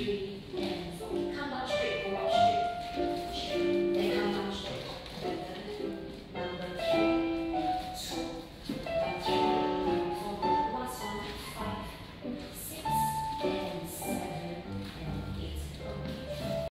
three, and